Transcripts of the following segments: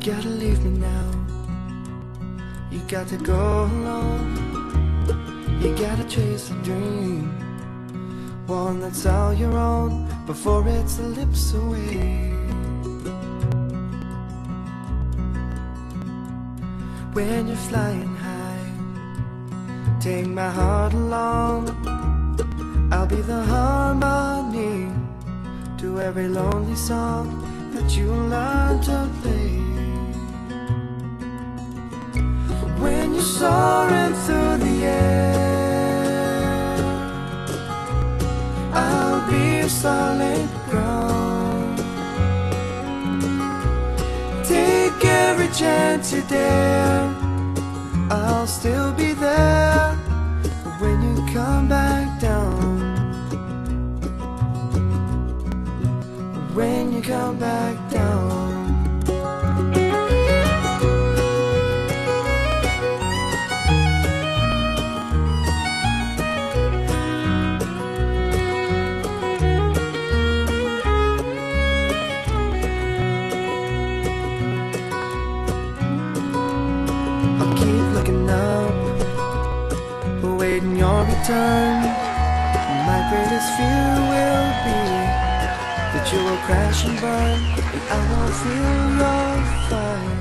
gotta leave me now. You got to go alone. You gotta chase a dream. One that's all your own before it slips away. When you're flying high, take my heart along. I'll be the harmony to every lonely song that you learn to chance you dare, I'll still be there when you come back down. When you come back down. I'll keep looking up, awaiting your return. My greatest fear will be that you will crash and burn, and I won't feel your fire.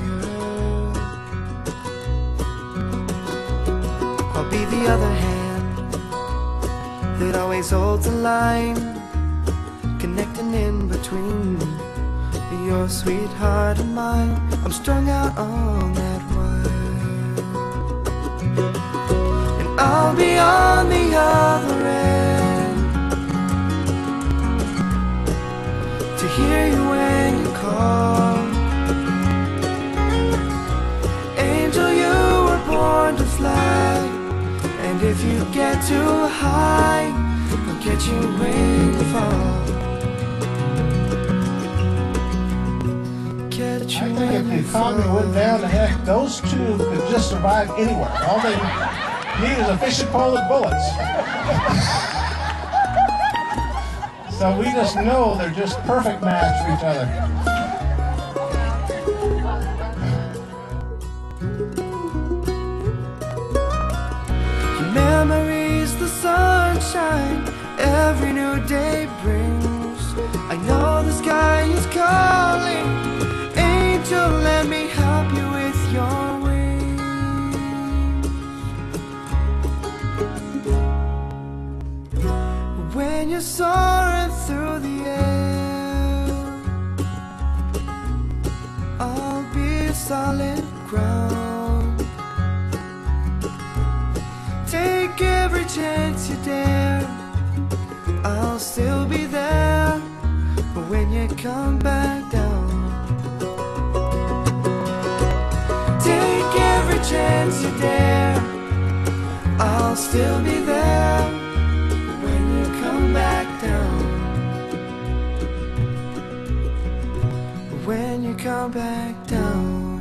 I'll be the other hand that always holds the line, connecting in between your sweetheart and mine. I'm strung out on that Be on the other end to hear you when you call. Angel, you were born to fly, and if you get too high, I'll catch you when you fall. Catch I think if the you fall. went down to heck, those two could just survive anywhere. All they need is a fishing pole with bullets. so we just know they're just perfect match for each other. Memories, the sunshine, every new day brings. Soaring through the air, I'll be solid ground. Take every chance you dare. I'll still be there. When you come back down, take every chance you dare. I'll still be there. come back down.